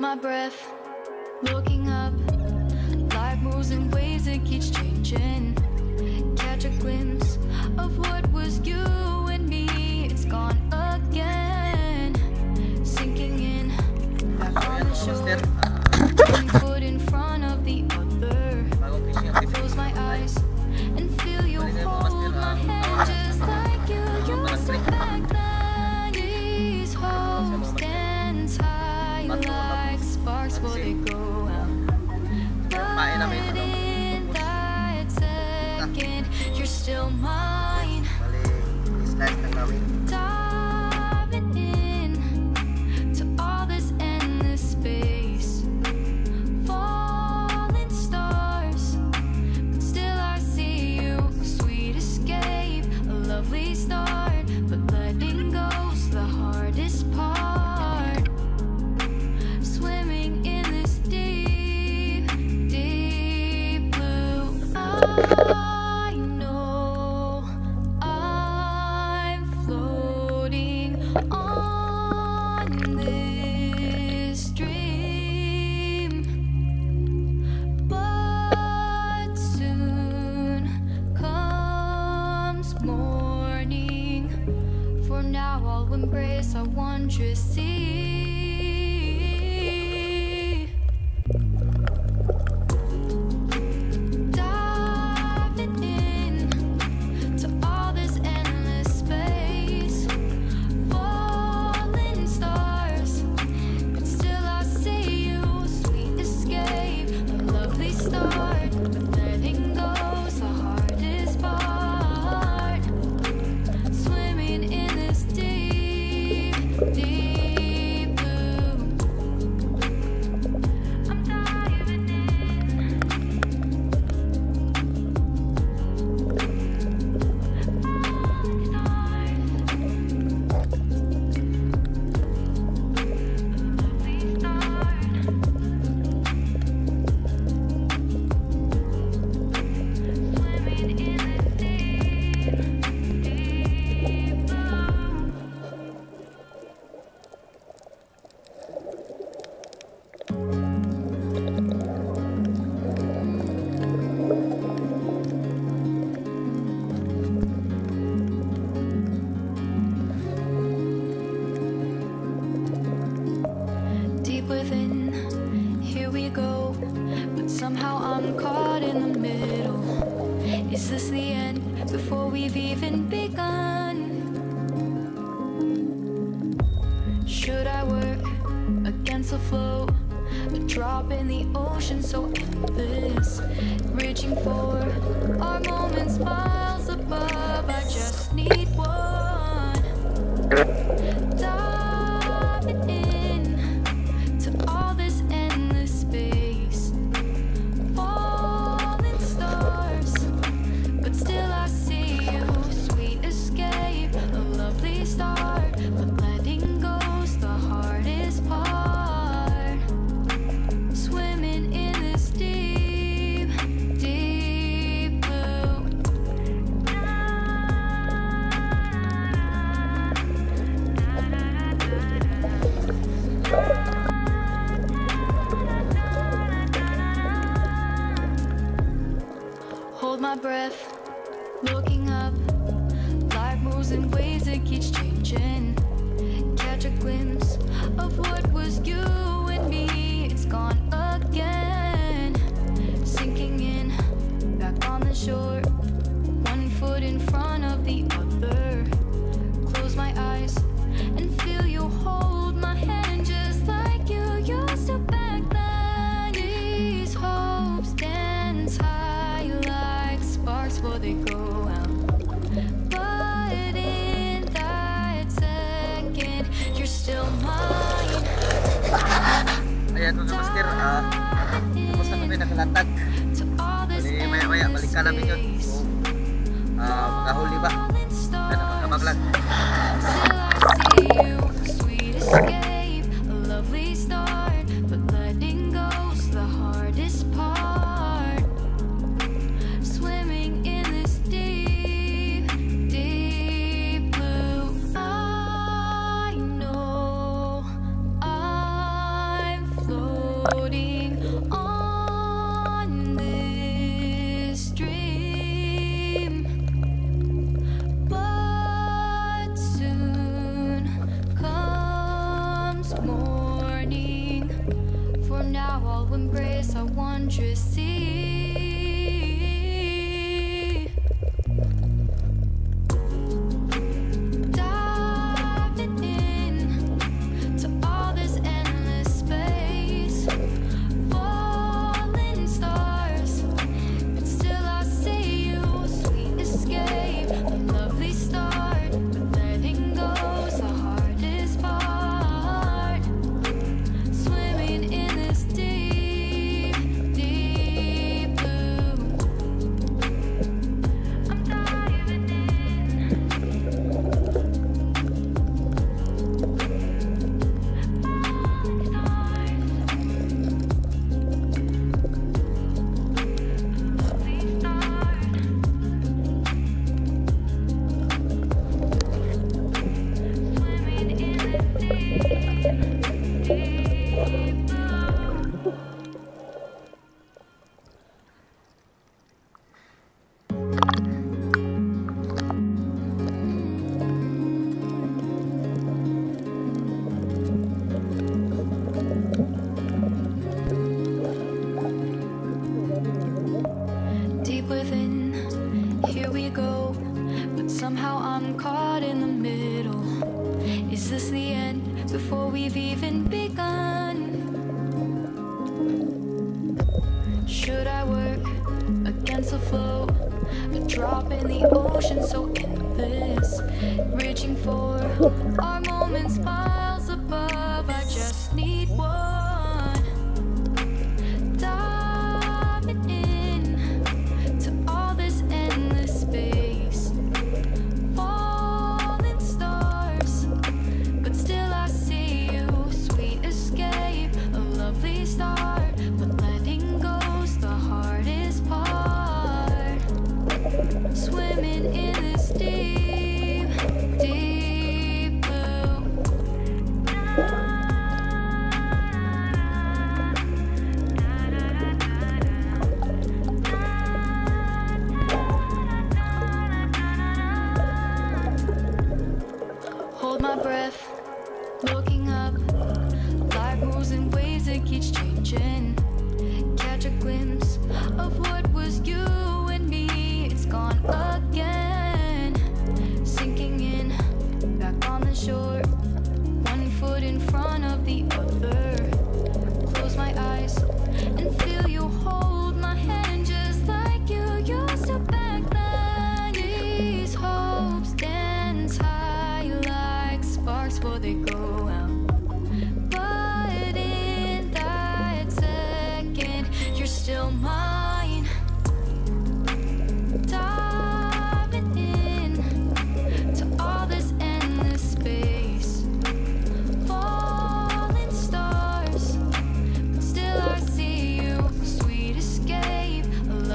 my breath, looking up. Life moves in waves that keeps changing. Catch a glimpse of what was you and me. It's gone again, sinking in. Back on the shore.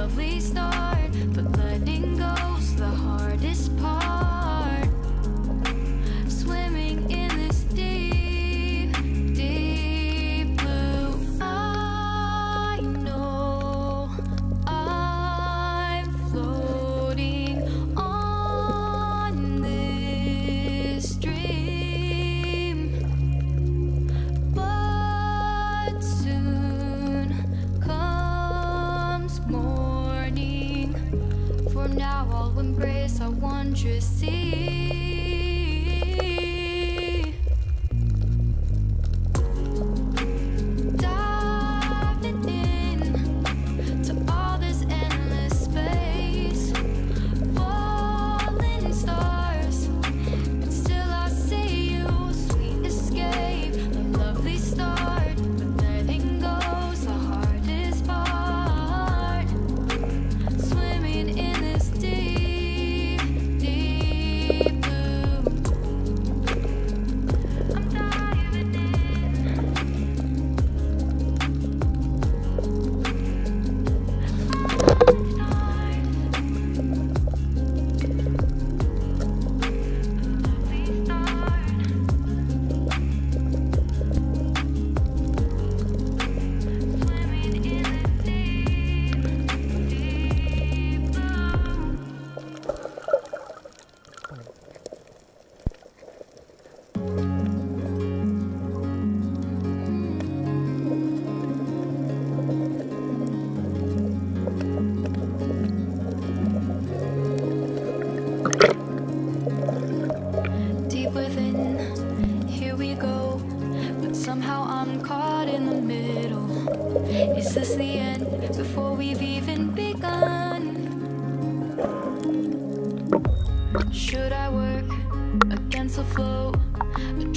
Please don't.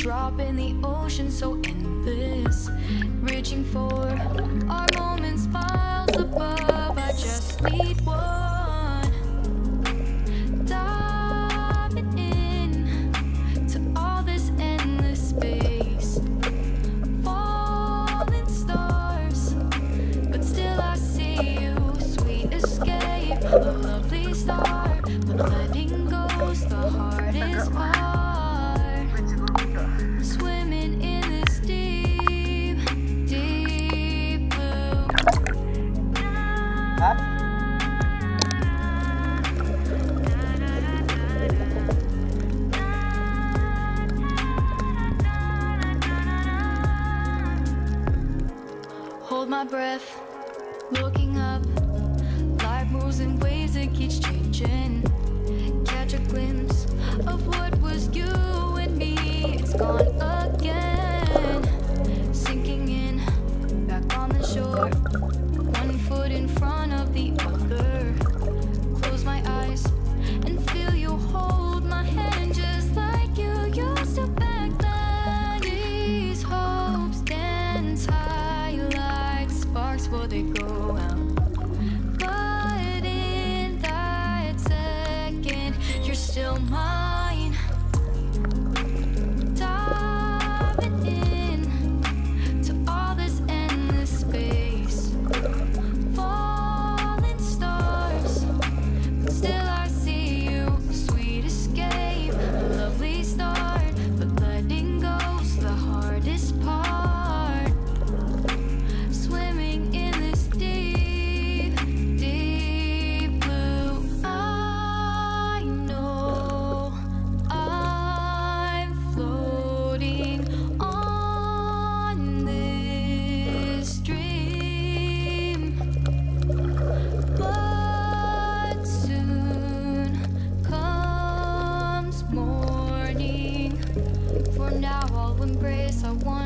drop in the ocean so endless Reaching for our moments miles above. I just need one shore, one foot in front of the other.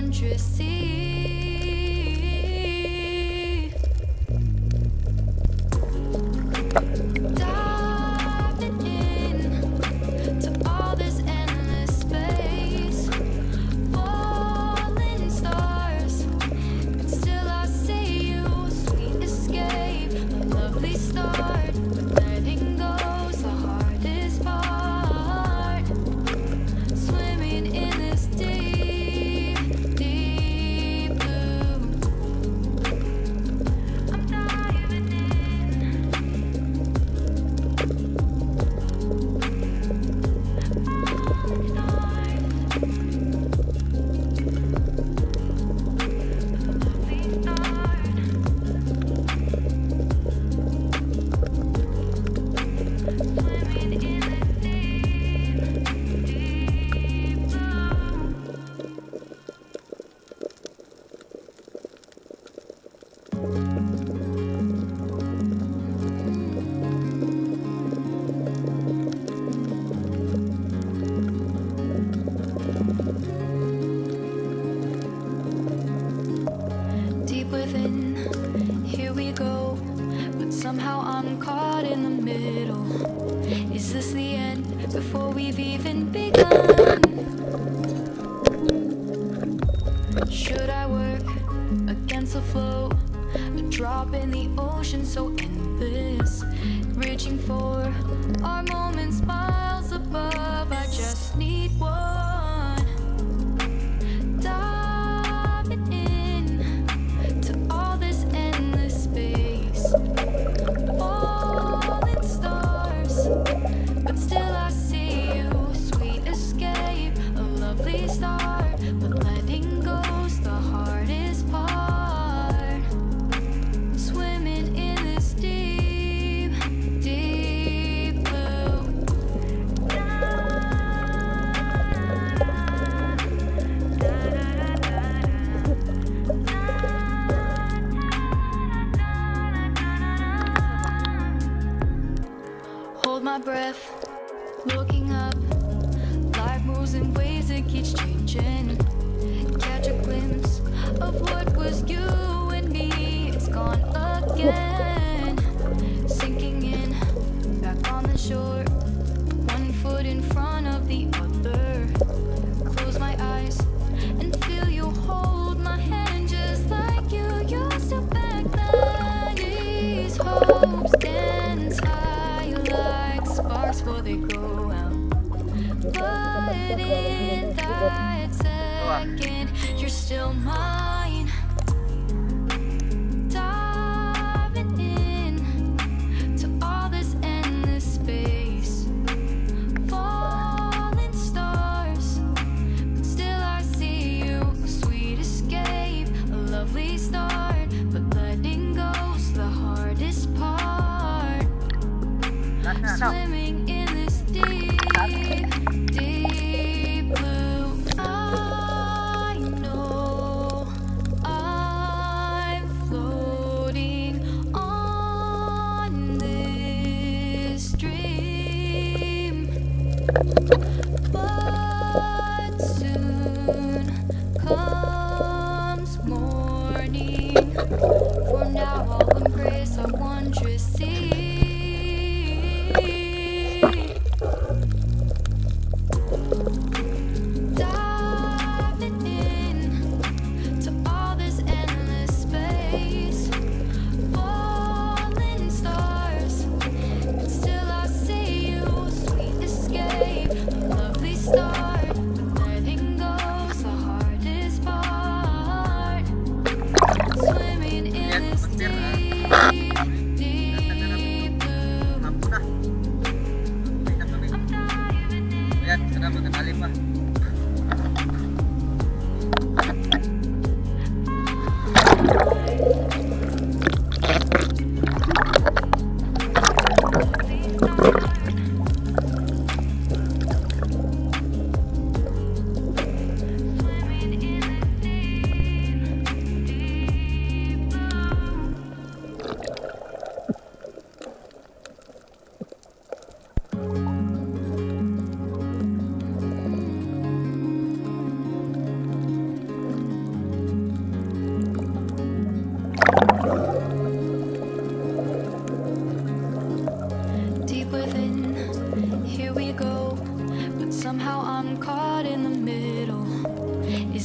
country see.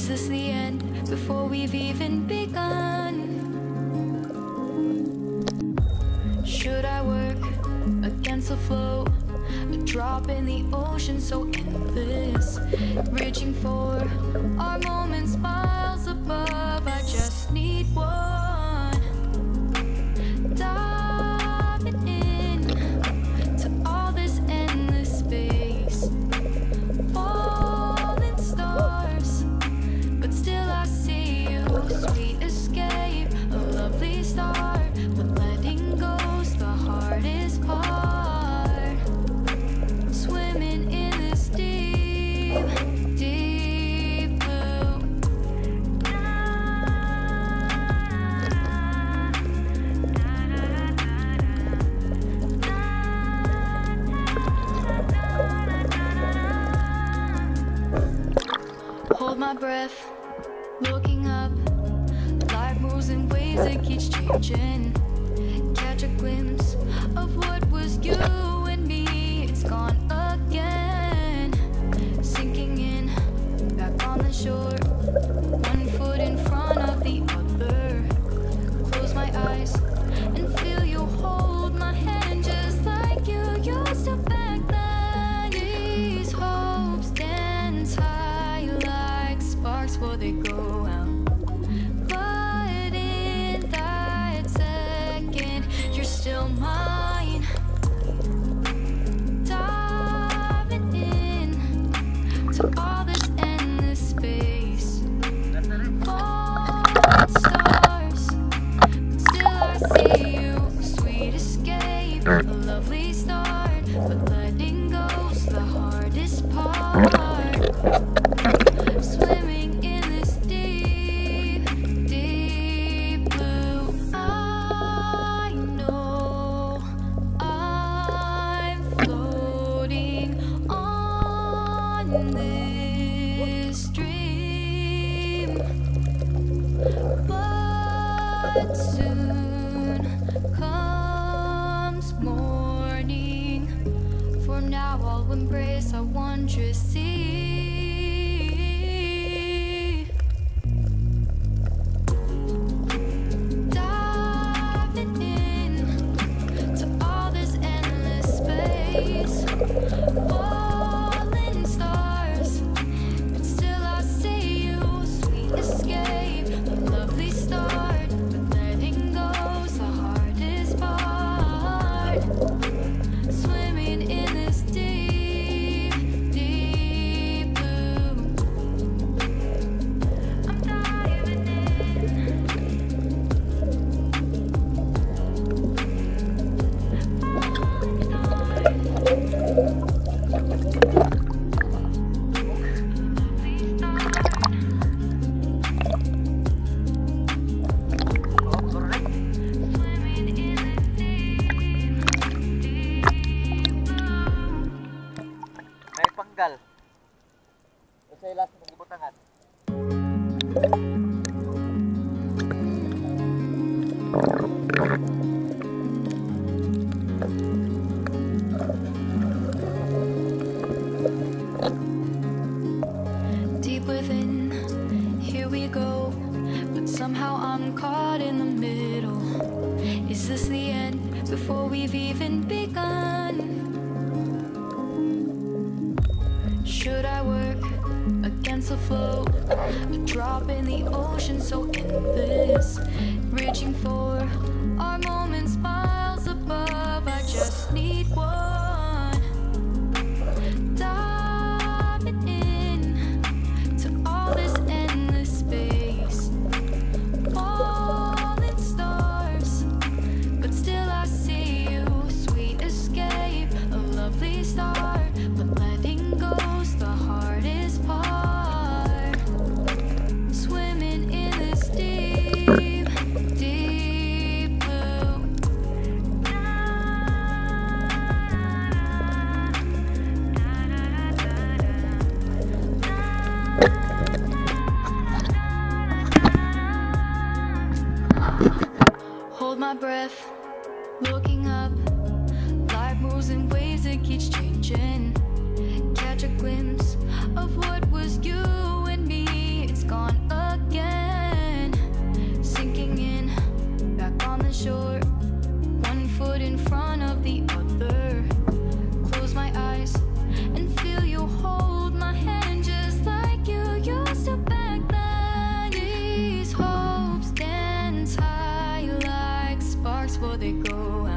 Is this the end before we've even begun? Should I work against the flow? A drop in the ocean so endless Reaching for our moment's By keeps changing. Catch a glimpse of what was you and me. It's gone. Go out.